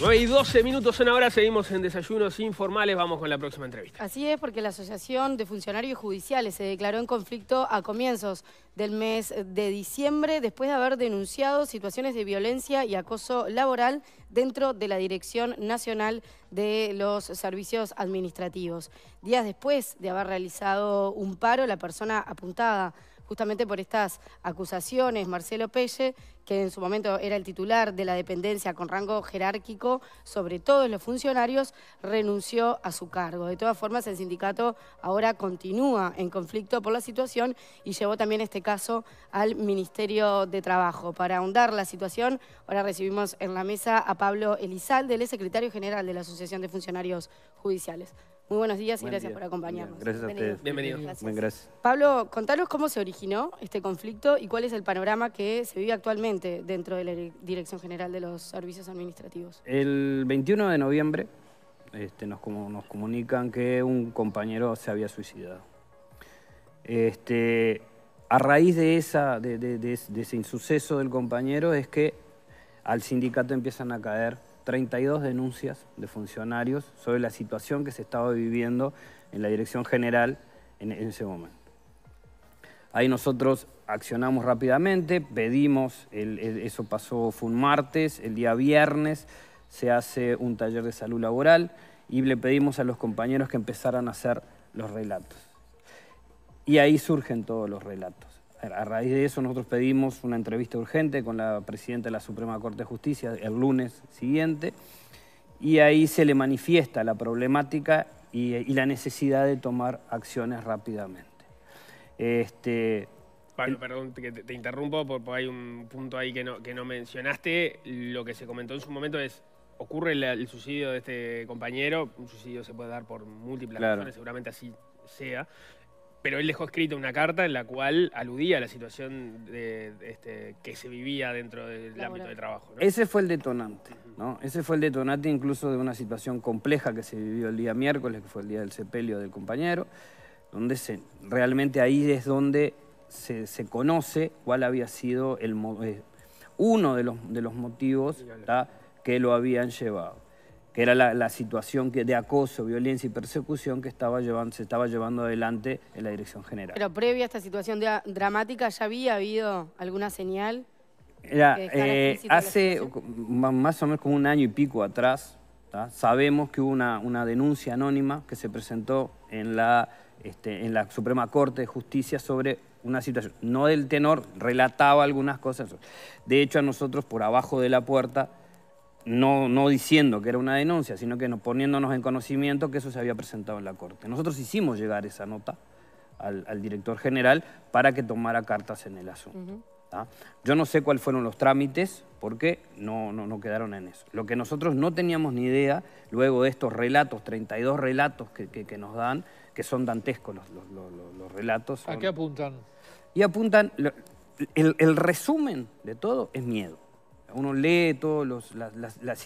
9 y 12 minutos en ahora, seguimos en Desayunos Informales, vamos con la próxima entrevista. Así es, porque la Asociación de Funcionarios Judiciales se declaró en conflicto a comienzos del mes de diciembre después de haber denunciado situaciones de violencia y acoso laboral dentro de la Dirección Nacional de los Servicios Administrativos. Días después de haber realizado un paro, la persona apuntada justamente por estas acusaciones, Marcelo Pelle, que en su momento era el titular de la dependencia con rango jerárquico sobre todos los funcionarios, renunció a su cargo. De todas formas, el sindicato ahora continúa en conflicto por la situación y llevó también este caso al Ministerio de Trabajo. Para ahondar la situación, ahora recibimos en la mesa a Pablo Elizalde, el secretario general de la Asociación de Funcionarios Judiciales. Muy buenos días y gracias por acompañarnos. Gracias a ustedes. Bienvenido. Muy gracias. Pablo, contanos cómo se originó este conflicto y cuál es el panorama que se vive actualmente dentro de la Dirección General de los Servicios Administrativos. El 21 de noviembre este, nos, nos comunican que un compañero se había suicidado. Este, a raíz de, esa, de, de ese insuceso del compañero es que al sindicato empiezan a caer 32 denuncias de funcionarios sobre la situación que se estaba viviendo en la Dirección General en, ese momento. Ahí nosotros accionamos rápidamente, pedimos, eso pasó, fue un martes, el día viernes se hace un taller de salud laboral y le pedimos a los compañeros que empezaran a hacer los relatos. Y ahí surgen todos los relatos. A raíz de eso nosotros pedimos una entrevista urgente con la presidenta de la Suprema Corte de Justicia el lunes siguiente y ahí se le manifiesta la problemática y, la necesidad de tomar acciones rápidamente. Este, Pablo, perdón que te, interrumpo porque hay un punto ahí que no, que no mencionaste. Lo que se comentó en su momento es, ocurre el, suicidio de este compañero, un suicidio se puede dar por múltiples razones, seguramente así sea pero él dejó escrita una carta en la cual aludía a la situación de, este, que se vivía dentro del ámbito de trabajo. Ese fue el detonante, ¿no? Ese fue el detonante incluso de una situación compleja que se vivió el día miércoles, que fue el día del sepelio del compañero, donde se, realmente ahí es donde se, conoce cuál había sido el, eh, uno de los, de los motivos que lo habían llevado que era la, situación que, de acoso, violencia y persecución que estaba llevando, se estaba llevando adelante en la Dirección General. Pero previa a esta situación dramática, ¿ya había habido alguna señal? Eh, hace más o menos como un año y pico atrás, sabemos que hubo una, una, denuncia anónima que se presentó en la, este, en la Suprema Corte de Justicia sobre una situación, no del tenor, relataba algunas cosas. De hecho, a nosotros por abajo de la puerta no, no diciendo que era una denuncia, sino que poniéndonos en conocimiento que eso se había presentado en la Corte. Nosotros hicimos llegar esa nota al, director general para que tomara cartas en el asunto. Yo no sé cuáles fueron los trámites, porque no, no, quedaron en eso. Lo que nosotros no teníamos ni idea, luego de estos relatos, 32 relatos que, nos dan, que son dantescos los, los, relatos. ¿A qué apuntan? Y apuntan, el resumen de todo es miedo uno lee todas las,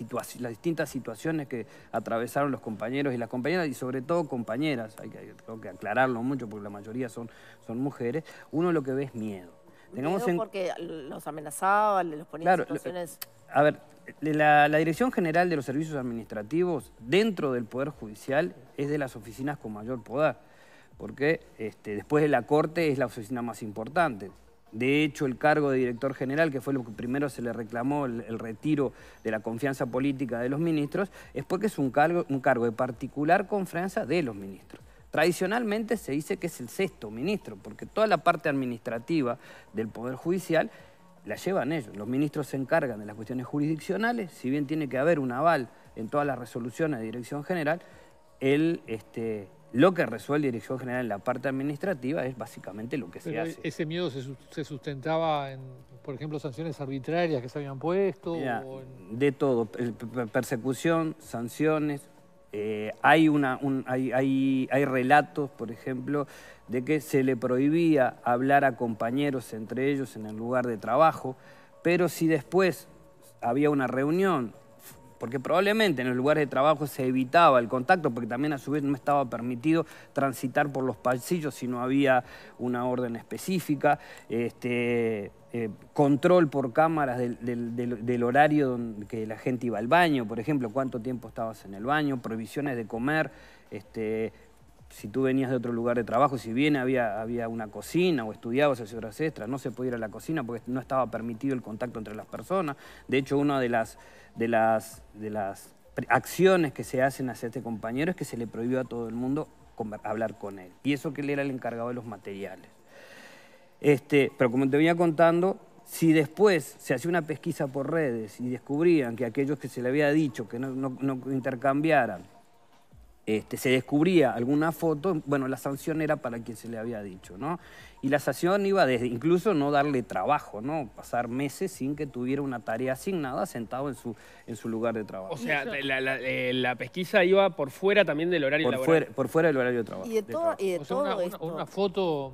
distintas situaciones que atravesaron los compañeros y las compañeras, y sobre todo compañeras, hay que, tengo que aclararlo mucho porque la mayoría son, son mujeres, uno lo que ve es miedo. Tengamos porque los amenazaban, los ponían en situaciones... A ver, la, Dirección General de los Servicios Administrativos dentro del Poder Judicial es de las oficinas con mayor poder, porque este, después de la Corte es la oficina más importante. De hecho, el cargo de director general, que fue lo que primero se le reclamó, el, retiro de la confianza política de los ministros, es porque es un cargo, un cargo de particular confianza de los ministros. Tradicionalmente se dice que es el sexto ministro, porque toda la parte administrativa del Poder Judicial la llevan ellos. Los ministros se encargan de las cuestiones jurisdiccionales, si bien tiene que haber un aval en todas las resoluciones de dirección general, el, este, lo que resuelve la Dirección General en la parte administrativa es básicamente lo que se hace. ¿Ese miedo se, sustentaba en, por ejemplo, sanciones arbitrarias que se habían puesto? De todo, persecución, sanciones. Eh, hay, una, hay, hay, hay relatos, por ejemplo, de que se le prohibía hablar a compañeros entre ellos en el lugar de trabajo, pero si después había una reunión porque probablemente en los lugares de trabajo se evitaba el contacto, porque también a su vez no estaba permitido transitar por los pasillos si no había una orden específica, este, eh, control por cámaras del, horario donde, que la gente iba al baño, por ejemplo, cuánto tiempo estabas en el baño, prohibiciones de comer, este, si tú venías de otro lugar de trabajo, si bien había, había una cocina o estudiabas hacia horas extras, no se podía ir a la cocina porque no estaba permitido el contacto entre las personas. De hecho, una de las, de las, de las acciones que se hacen hacia este compañero es que se le prohibió a todo el mundo hablar con él. Y eso que él era el encargado de los materiales. Este, pero como te venía contando, si después se hacía una pesquisa por redes y descubrían que aquellos que se le había dicho que no, no intercambiaran este, se descubría alguna foto, bueno, la sanción era para quien se le había dicho, ¿no? Y la sanción iba desde incluso no darle trabajo, ¿no? Pasar meses sin que tuviera una tarea asignada sentado en su, en su lugar de trabajo. O sea, la, eh, pesquisa iba por fuera también del horario por laboral. Fuera, por fuera del horario de trabajo. Y de, todo, y de todo una, una, foto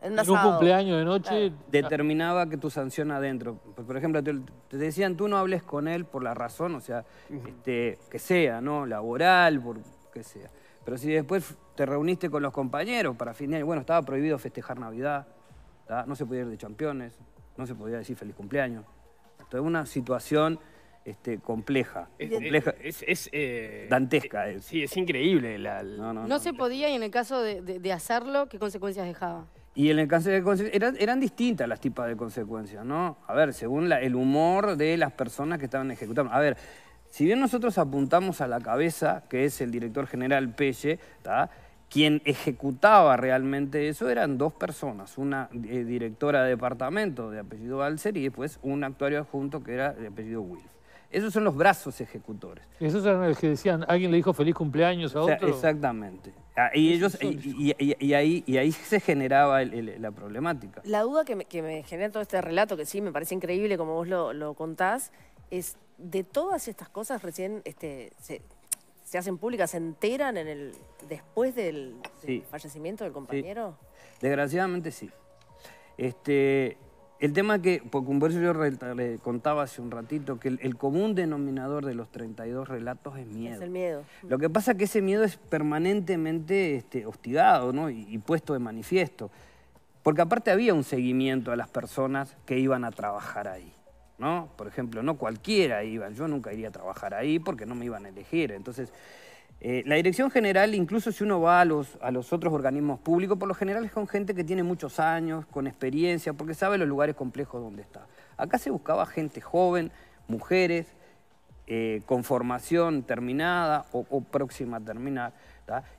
en un, cumpleaños de noche. Determinaba que tu sanción adentro. Por ejemplo, te, decían, tú no hables con él por la razón, o sea, este, que sea, ¿no? Laboral, por que sea. Pero si después te reuniste con los compañeros para fin de año, bueno, estaba prohibido festejar Navidad, no se podía ir de campeones, no se podía decir feliz cumpleaños. Esto es una situación este, compleja. Es, compleja, es, eh, dantesca. sí, es increíble. no, se podía y en el caso de hacerlo, ¿qué consecuencias dejaba? Y en el caso de eran, eran distintas las tipas de consecuencias, ¿no? A ver, según el humor de las personas que estaban ejecutando. A ver, si bien nosotros apuntamos a la cabeza, que es el director general Pelle, quien ejecutaba realmente eso eran dos personas, una eh, directora de departamento de apellido Alcer y después un actuario adjunto que era de apellido Wilf. Esos son los brazos ejecutores. Esos eran los que decían, alguien le dijo feliz cumpleaños a otro. exactamente. Ah, y, ellos, y, ahí, y ahí se generaba la problemática. La duda que me, que genera todo este relato, que sí me parece increíble como vos lo, contás, es de todas estas cosas recién este, se, hacen públicas, se enteran en el después del, fallecimiento del compañero. Desgraciadamente sí. Este, el tema que, por eso yo le contaba hace un ratito, que el, común denominador de los 32 relatos es miedo. Es el miedo. Lo que pasa es que ese miedo es permanentemente este, hostigado ¿no? y, puesto de manifiesto. Porque aparte había un seguimiento a las personas que iban a trabajar ahí. ¿no? Por ejemplo, no cualquiera iba, yo nunca iría a trabajar ahí porque no me iban a elegir. Entonces, eh, la dirección general, incluso si uno va a los, a los otros organismos públicos, por lo general es con gente que tiene muchos años, con experiencia, porque sabe los lugares complejos donde está. Acá se buscaba gente joven, mujeres, eh, con formación terminada o, próxima a terminar,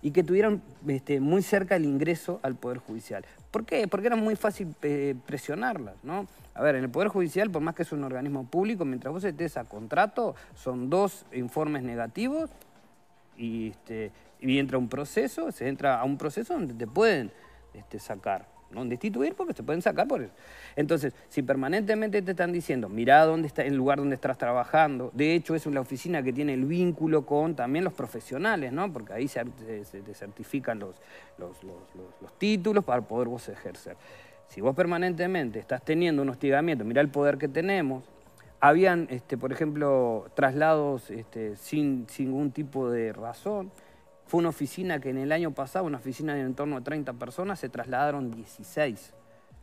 y que tuvieran este, muy cerca el ingreso al Poder Judicial. ¿Por qué? Porque era muy fácil eh, presionarlas, ¿no? A ver, en el Poder Judicial, por más que es un organismo público, mientras vos estés a contrato, son dos informes negativos y, este, y entra un proceso, se entra a un proceso donde te pueden este, sacar, no destituir porque te pueden sacar por eso. Entonces, si permanentemente te están diciendo, mira dónde está el lugar donde estás trabajando, de hecho es una oficina que tiene el vínculo con también los profesionales, ¿no? Porque ahí se, te certifican los, los, los, títulos para poder vos ejercer. Si vos permanentemente estás teniendo un hostigamiento, mira el poder que tenemos, habían, este, por ejemplo, traslados este, sin, ningún tipo de razón. Fue una oficina que en el año pasado, una oficina de en torno a 30 personas, se trasladaron 16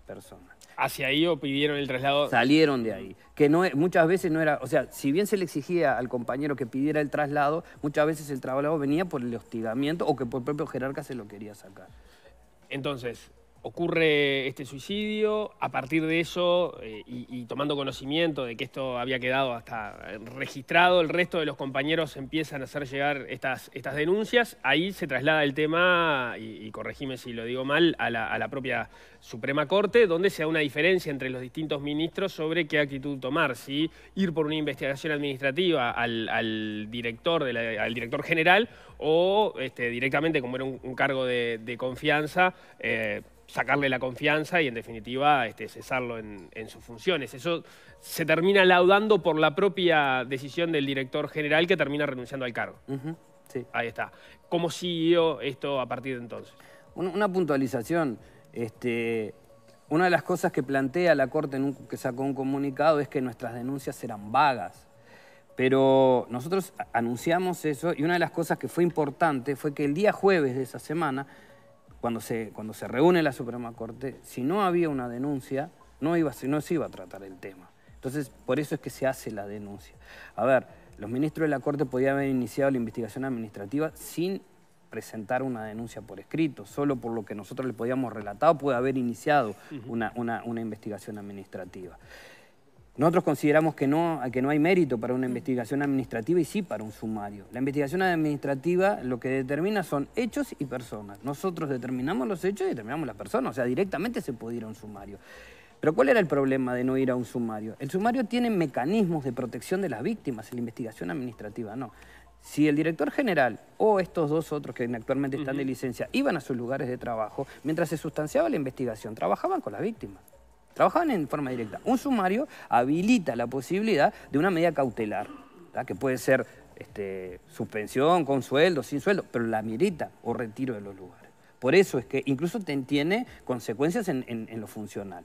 personas. ¿Hacia ahí o pidieron el traslado? Salieron de ahí. Que no, muchas veces no era, o sea, si bien se le exigía al compañero que pidiera el traslado, muchas veces el traslado venía por el hostigamiento o que por el propio jerarca se lo quería sacar. Entonces, ocurre este suicidio, a partir de eso eh, y, tomando conocimiento de que esto había quedado hasta registrado, el resto de los compañeros empiezan a hacer llegar estas, estas denuncias, ahí se traslada el tema, y, corregime si lo digo mal, a la, propia Suprema Corte, donde se da una diferencia entre los distintos ministros sobre qué actitud tomar, si ir por una investigación administrativa al, director, al director general o este, directamente, como era un, cargo de, confianza, eh, sacarle la confianza y en definitiva este, cesarlo en, sus funciones. Eso se termina laudando por la propia decisión del director general que termina renunciando al cargo. sí. Ahí está. ¿Cómo siguió esto a partir de entonces? Una, puntualización. Este, una de las cosas que plantea la Corte en que sacó un comunicado es que nuestras denuncias eran vagas. Pero nosotros anunciamos eso y una de las cosas que fue importante fue que el día jueves de esa semana, cuando se, cuando se reúne la Suprema Corte, si no había una denuncia, no, iba, no se iba a tratar el tema. Entonces, por eso es que se hace la denuncia. A ver, los ministros de la Corte podían haber iniciado la investigación administrativa sin presentar una denuncia por escrito, solo por lo que nosotros le podíamos relatar puede haber iniciado una, una investigación administrativa. Nosotros consideramos que no, que no hay mérito para una investigación administrativa y sí para un sumario. La investigación administrativa lo que determina son hechos y personas. Nosotros determinamos los hechos y determinamos las personas, o sea, directamente se puede ir a un sumario. Pero ¿cuál era el problema de no ir a un sumario? El sumario tiene mecanismos de protección de las víctimas, la investigación administrativa no. Si el director general o estos dos otros que actualmente están de licencia iban a sus lugares de trabajo, mientras se sustanciaba la investigación, trabajaban con las víctimas. Trabajaban en forma directa. Un sumario habilita la posibilidad de una medida cautelar, que puede ser este, suspensión, con sueldo, sin sueldo, pero la mirita o retiro de los lugares. Por eso es que incluso tiene consecuencias en, lo funcional.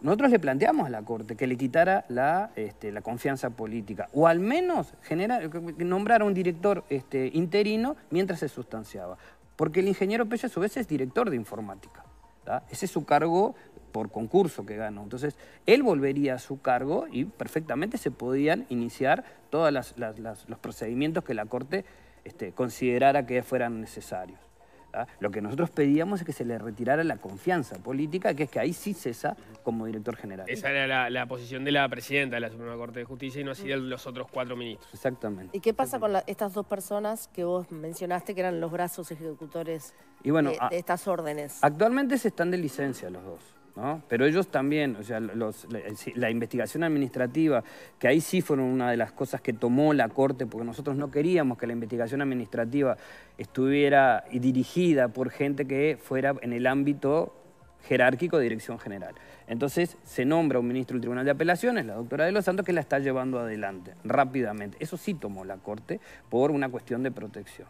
Nosotros le planteamos a la Corte que le quitara la, este, confianza política, o al menos generar, nombrar a un director este, interino mientras se sustanciaba. Porque el ingeniero Pelle a su vez es director de informática. Ese es su cargo por concurso que ganó. Entonces, él volvería a su cargo y perfectamente se podían iniciar todos los procedimientos que la Corte este, considerara que fueran necesarios. Lo que nosotros pedíamos es que se le retirara la confianza política, que es que ahí sí cesa como director general. Esa era la, posición de la presidenta de la Suprema Corte de Justicia y no así de los otros cuatro ministros. Exactamente. ¿Y qué pasa con estas dos personas que vos mencionaste que eran los brazos ejecutores de, estas órdenes? Actualmente se están de licencia los dos. Pero ellos también, o sea, la, investigación administrativa, que ahí sí fueron una de las cosas que tomó la Corte, porque nosotros no queríamos que la investigación administrativa estuviera dirigida por gente que fuera en el ámbito jerárquico de dirección general. Entonces se nombra un ministro del Tribunal de Apelaciones, la doctora de los Santos, que la está llevando adelante rápidamente. Eso sí tomó la Corte por una cuestión de protección.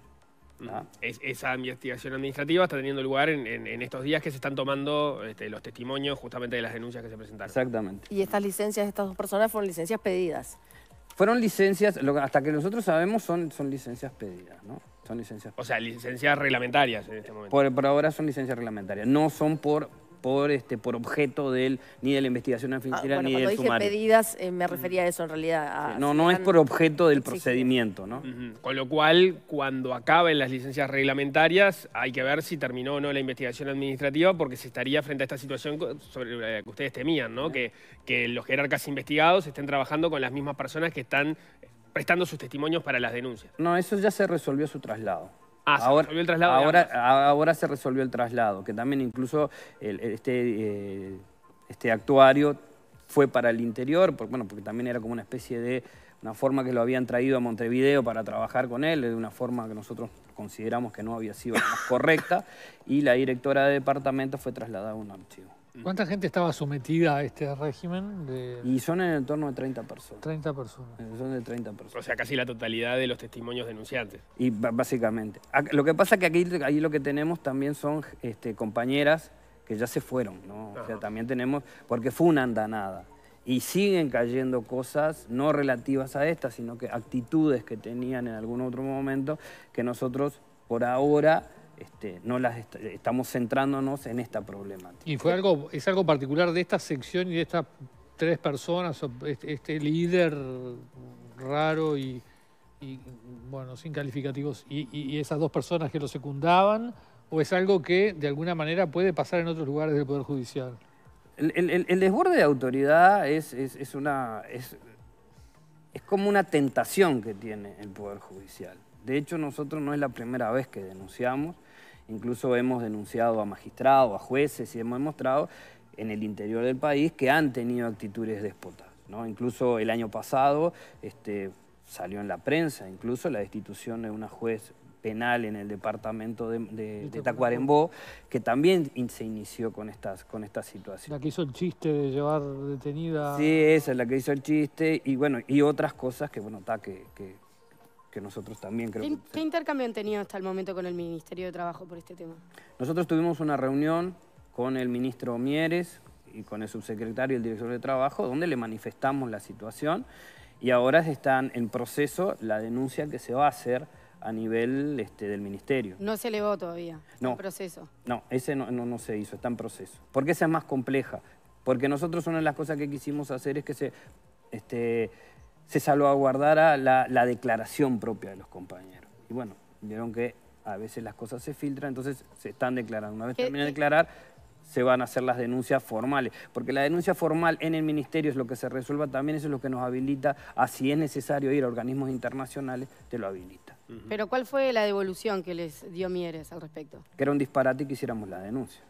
¿Ah? esa investigación administrativa está teniendo lugar en, estos días que se están tomando este, los testimonios justamente de las denuncias que se presentaron. Exactamente. ¿Y estas licencias de estas dos personas fueron licencias pedidas? Fueron licencias, hasta que nosotros sabemos son, son licencias pedidas, ¿no? Son licencias O sea, licencias reglamentarias en este momento. por ahora son licencias reglamentarias, no son por por, este, por objeto del, ni de la investigación financiera ah, ni del sumario. Cuando dije pedidas, eh, me refería a eso en realidad. no, no es por objeto del procedimiento, ¿no? Con lo cual, cuando acaben las licencias reglamentarias, hay que ver si terminó o no la investigación administrativa, porque se estaría frente a esta situación sobre la que ustedes temían, ¿no? Que, que los jerarcas investigados estén trabajando con las mismas personas que están prestando sus testimonios para las denuncias. No, eso ya se resolvió su traslado. Ah, ¿se ahora, resolvió el traslado. Ahora, ahora se resolvió el traslado, que también incluso este, eh, este actuario fue para el interior, porque, bueno, porque también era como una especie de una forma que lo habían traído a Montevideo para trabajar con él, de una forma que nosotros consideramos que no había sido la más correcta, y la directora de departamento fue trasladada a un archivo. ¿Cuánta gente estaba sometida a este régimen? Y son en el torno de 30 personas. 30 personas. Son de 30 personas. O sea, casi la totalidad de los testimonios denunciantes. Y básicamente. Lo que pasa es que aquí, ahí lo que tenemos también son este, compañeras que ya se fueron, ¿no? O sea, también tenemos, porque fue una andanada. Y siguen cayendo cosas no relativas a estas, sino que actitudes que tenían en algún otro momento que nosotros por ahora este, no las estamos centrándonos en esta problemática. ¿Y fue algo, es algo particular de esta sección y de estas tres personas, este, este, líder raro y, bueno, sin calificativos, y, esas dos personas que lo secundaban, o es algo que de alguna manera puede pasar en otros lugares del Poder Judicial? El, desborde de autoridad es, una, es como una tentación que tiene el Poder Judicial. De hecho, nosotros no es la primera vez que denunciamos. Incluso hemos denunciado a magistrados, a jueces y hemos demostrado en el interior del país que han tenido actitudes déspotas. ¿no? Incluso el año pasado este, salió en la prensa, incluso la destitución de una juez penal en el departamento de, Tacuarembó, que también se inició con estas, con estas situaciones. La que hizo el chiste de llevar detenida... Sí, esa es la que hizo el chiste, y bueno, y otras cosas que, bueno, está, que, que que nosotros también creo ¿Qué, ¿Qué intercambio han tenido hasta el momento con el Ministerio de Trabajo por este tema? Nosotros tuvimos una reunión con el ministro Mieres y con el subsecretario y el director de Trabajo, donde le manifestamos la situación y ahora están en proceso la denuncia que se va a hacer a nivel este, del ministerio. No se elevó todavía, no, en proceso. No, ese no, no, se hizo, está en proceso. Porque esa es más compleja. Porque nosotros una de las cosas que quisimos hacer es que se, este, se salvaguardara la, la declaración propia de los compañeros. Y bueno, vieron que a veces las cosas se filtran, entonces se están declarando. Una vez terminen de declarar, se van a hacer las denuncias formales, porque la denuncia formal en el ministerio es lo que se resuelva también, eso es lo que nos habilita a si es necesario ir a organismos internacionales, te lo habilita. Pero ¿cuál fue la devolución que les dio Mieres al respecto? Que era un disparate y que hiciéramos la denuncia.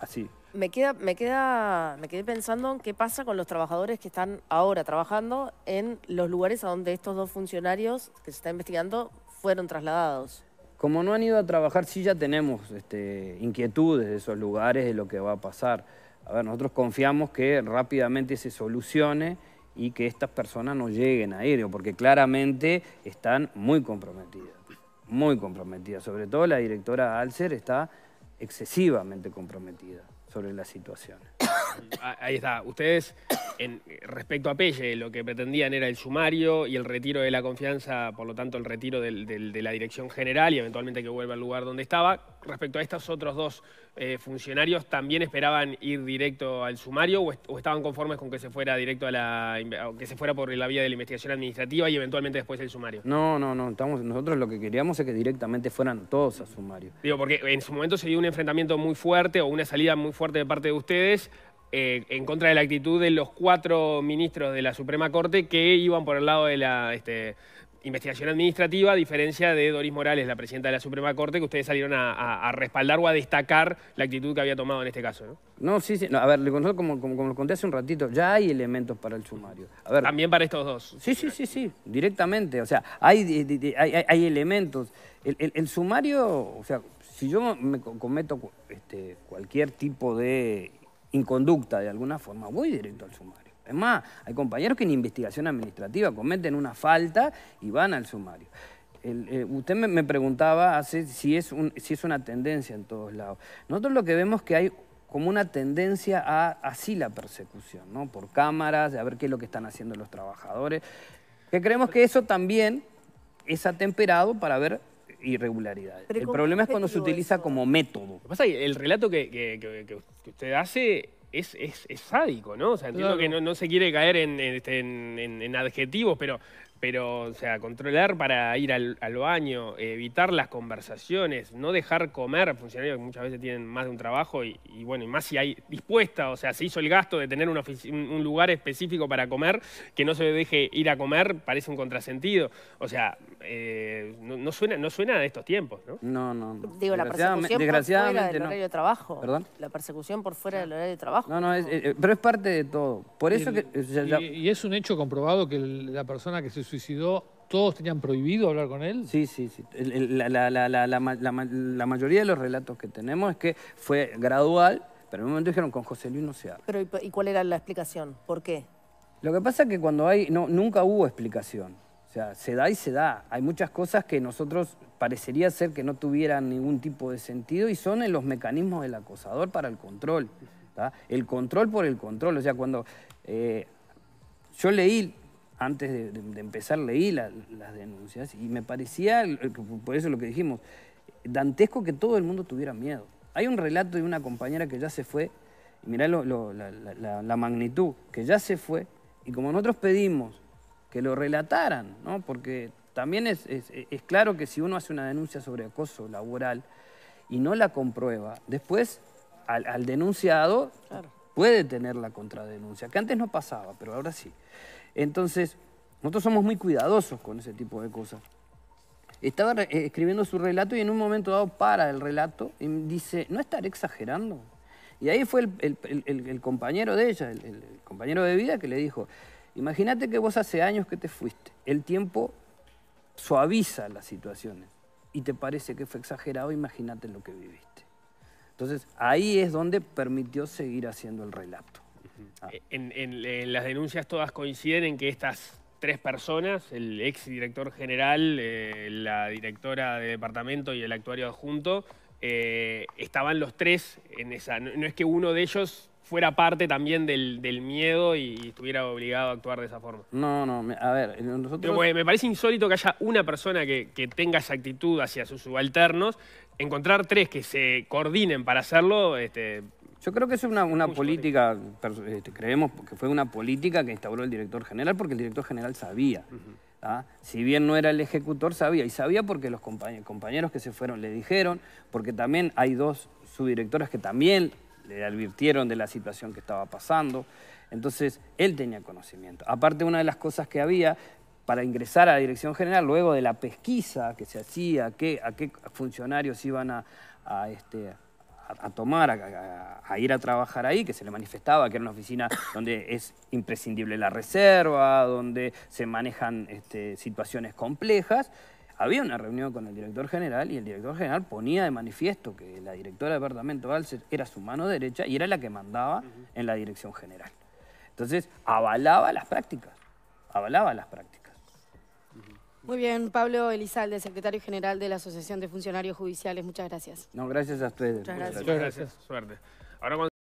Así. Me queda, me queda, me quedé pensando en qué pasa con los trabajadores que están ahora trabajando en los lugares a donde estos dos funcionarios que se está investigando fueron trasladados. Como no han ido a trabajar, sí ya tenemos este, inquietudes de esos lugares, de lo que va a pasar. A ver, nosotros confiamos que rápidamente se solucione y que estas personas no lleguen a ir, porque claramente están muy comprometidas, muy comprometidas. Sobre todo la directora Alcer está excesivamente comprometida sobre la situación. Ah, ahí está. Ustedes, en, respecto a Pelle, lo que pretendían era el sumario y el retiro de la confianza, por lo tanto el retiro de la dirección general y eventualmente que vuelva al lugar donde estaba. Respecto a estos otros dos eh, funcionarios, ¿también esperaban ir directo al sumario o, estaban conformes con que se fuera directo a la que se fuera por la vía de la investigación administrativa y eventualmente después el sumario? No, no, no. Estamos, nosotros lo que queríamos es que directamente fueran todos a sumario. Digo, porque en su momento se dio un enfrentamiento muy fuerte o una salida muy fuerte de parte de ustedes eh, en contra de la actitud de los cuatro ministros de la Suprema Corte que iban por el lado de la este, investigación administrativa, a diferencia de Doris Morales, la presidenta de la Suprema Corte, que ustedes salieron a, respaldar o a destacar la actitud que había tomado en este caso. ¿no? No, sí, sí. a ver, como, como, lo conté hace un ratito, ya hay elementos para el sumario. También para estos dos. Sí, sí, sí, sí, directamente. O sea, hay, hay, elementos. El, sumario, o sea, si yo me cometo este, cualquier tipo de inconducta de alguna forma, voy directo al sumario. Es más, hay compañeros que en investigación administrativa cometen una falta y van al sumario. Eh, usted me, preguntaba hace si es, una tendencia en todos lados. Nosotros lo que vemos que hay como una tendencia a así la persecución, ¿no? Por cámaras, de a ver qué es lo que están haciendo los trabajadores. Que creemos que eso también es atemperado para ver irregularidades. el problema es cuando se utiliza como método. Lo que pasa es que el relato que, usted hace es, sádico, ¿no? O sea, entiendo que no, se quiere caer en, este, en, adjetivos, pero pero, o sea, controlar para ir al, baño, evitar las conversaciones, no dejar comer, funcionarios que muchas veces tienen más de un trabajo y, bueno, y más si hay dispuesta, o sea, se hizo el gasto de tener un, un, lugar específico para comer, que no se deje ir a comer, parece un contrasentido. O sea, eh, no, suena, no suena de estos tiempos, ¿no? No, no, Digo, la persecución por fuera del horario de trabajo. ¿Perdón? La persecución por fuera del horario de trabajo. No, no, pero es parte de todo. Por eso que... y, es un hecho comprobado que la persona que se suicidó, ¿todos tenían prohibido hablar con él? Sí, sí, sí. La, mayoría de los relatos que tenemos es que fue gradual, pero en un momento dijeron con José Luis no se habla. Pero ¿y cuál era la explicación? ¿Por qué? Lo que pasa es que cuando hay, no, nunca hubo explicación. O sea, se da y se da. Hay muchas cosas que nosotros parecería ser que no tuvieran ningún tipo de sentido y son en los mecanismos del acosador para el control. El control por el control. O sea, cuando eh, yo leí antes de, empezar leí las denuncias y me parecía, por eso lo que dijimos, dantesco que todo el mundo tuviera miedo. Hay un relato de una compañera que ya se fue, y mirá la, magnitud, que ya se fue, y como nosotros pedimos que lo relataran, ¿no? porque también es, claro que si uno hace una denuncia sobre acoso laboral y no la comprueba, después al, denunciado puede tener la contradenuncia, que antes no pasaba, pero ahora sí. Entonces, nosotros somos muy cuidadosos con ese tipo de cosas. Estaba eh, escribiendo su relato y en un momento dado para el relato y dice, ¿no estaré exagerando? Y ahí fue el, compañero de ella, el, compañero de vida que le dijo, imagínate que vos hace años que te fuiste, el tiempo suaviza las situaciones y te parece que fue exagerado, imagínate lo que viviste. Entonces ahí es donde permitió seguir haciendo el relato. Ah. Eh, en, las denuncias todas coinciden en que estas tres personas, el ex director general, eh, la directora de departamento y el actuario adjunto, eh, estaban los tres en esa. No, es que uno de ellos fuera parte también del, miedo y, estuviera obligado a actuar de esa forma. No, no, a ver, nosotros... me parece insólito que haya una persona que, tenga esa actitud hacia sus subalternos, encontrar tres que se coordinen para hacerlo... Este, yo creo que es una, política, este, creemos que fue una política que instauró el director general porque el director general sabía. ¿ah? Si bien no era el ejecutor, sabía. Y sabía porque los compañeros que se fueron le dijeron, porque también hay dos subdirectores que también le advirtieron de la situación que estaba pasando. Entonces, él tenía conocimiento. Aparte, una de las cosas que había para ingresar a la dirección general, luego de la pesquisa que se hacía, a qué, funcionarios iban a, este, a, tomar, a, ir a trabajar ahí, que se le manifestaba que era una oficina donde es imprescindible la reserva, donde se manejan este, situaciones complejas, había una reunión con el director general y el director general ponía de manifiesto que la directora de departamento Alces era su mano derecha y era la que mandaba en la dirección general. Entonces, avalaba las prácticas, avalaba las prácticas. Muy bien, Pablo Elizalde, secretario general de la Asociación de Funcionarios Judiciales, muchas gracias. No, gracias a ustedes. Muchas gracias. Suerte. Ahora